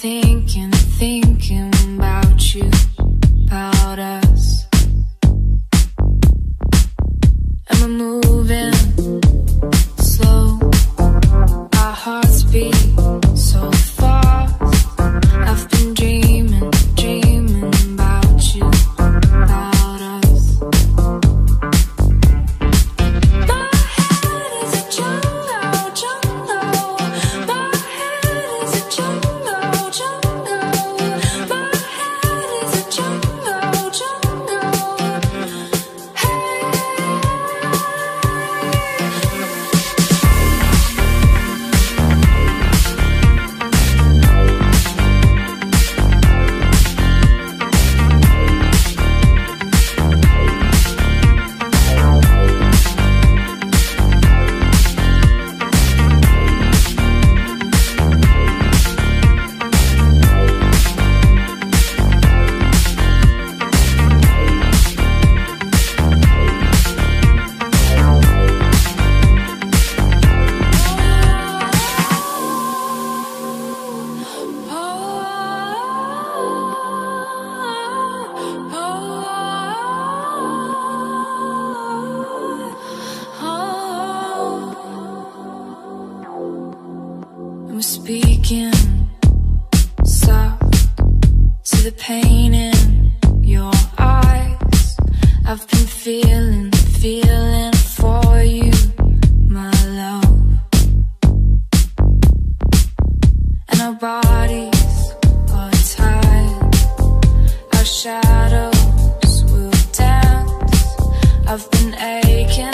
thinking, thinking about you, about us. Moving slow, our hearts beat so the pain in your eyes. I've been feeling, feeling for you, my love. And our bodies are tied. Our shadows will dance. I've been aching